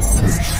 Face